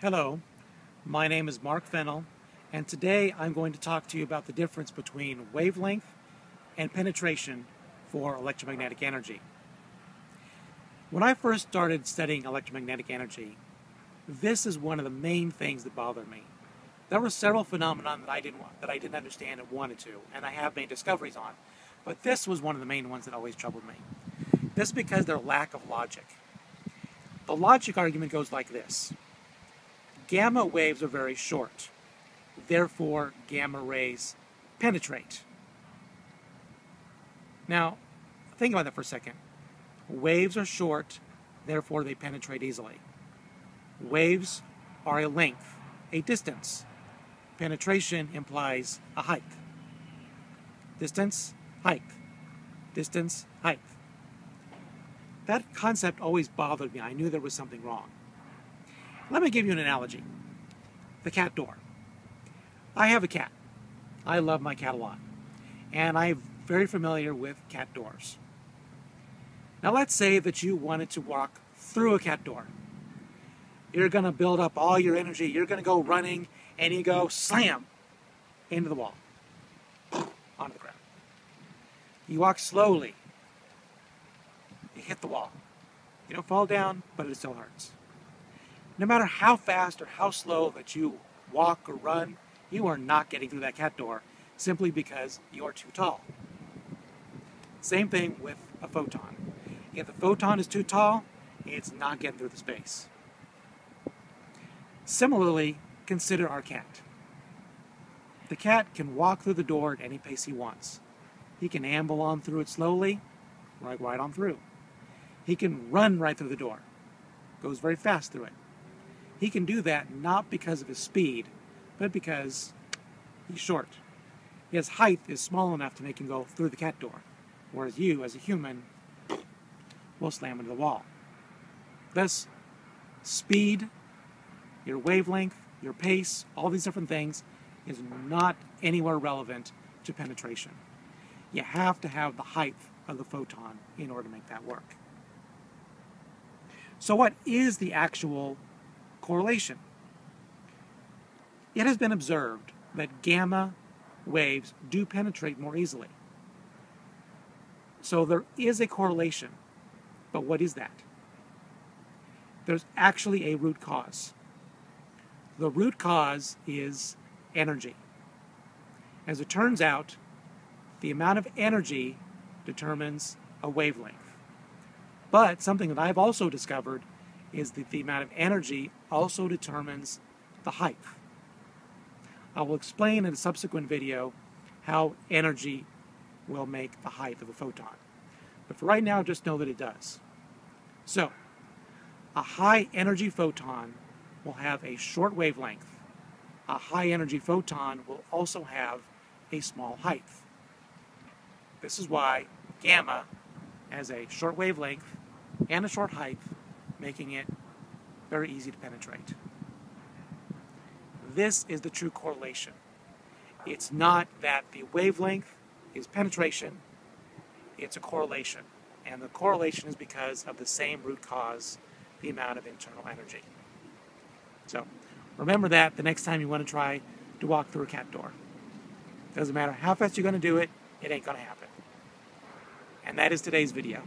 Hello, my name is Mark Fennell, and today I'm going to talk to you about the difference between wavelength and penetration for electromagnetic energy. When I first started studying electromagnetic energy, this is one of the main things that bothered me. There were several phenomena that I didn't that I didn't understand and wanted to, and I have made discoveries on, but this was one of the main ones that always troubled me. This is because their lack of logic. The logic argument goes like this. Gamma waves are very short. Therefore, gamma rays penetrate. Now, think about that for a second. Waves are short, therefore they penetrate easily. Waves are a length, a distance. Penetration implies a height. Distance, height. Distance, height. That concept always bothered me. I knew there was something wrong. Let me give you an analogy. The cat door. I have a cat. I love my cat a lot. And I'm very familiar with cat doors. Now let's say that you wanted to walk through a cat door. You're going to build up all your energy. You're going to go running and you go slam into the wall, onto the ground. You walk slowly. You hit the wall. You don't fall down, but it still hurts. No matter how fast or how slow that you walk or run, you are not getting through that cat door simply because you're too tall. Same thing with a photon. If the photon is too tall, it's not getting through the space. Similarly, consider our cat. The cat can walk through the door at any pace he wants. He can amble on through it slowly, right, right on through. He can run right through the door, goes very fast through it. He can do that not because of his speed, but because he's short. His height is small enough to make him go through the cat door, whereas you, as a human, will slam into the wall. Thus, speed, your wavelength, your pace, all these different things is not anywhere relevant to penetration. You have to have the height of the photon in order to make that work. So what is the actual correlation. It has been observed that gamma waves do penetrate more easily. So there is a correlation, but what is that? There's actually a root cause. The root cause is energy. As it turns out, the amount of energy determines a wavelength. But something that I've also discovered is that the amount of energy also determines the height. I will explain in a subsequent video how energy will make the height of a photon. But for right now, just know that it does. So, a high energy photon will have a short wavelength. A high energy photon will also have a small height. This is why gamma has a short wavelength and a short height making it very easy to penetrate. This is the true correlation. It's not that the wavelength is penetration, it's a correlation. And the correlation is because of the same root cause, the amount of internal energy. So remember that the next time you want to try to walk through a cat door. Doesn't matter how fast you're going to do it, it ain't going to happen. And that is today's video.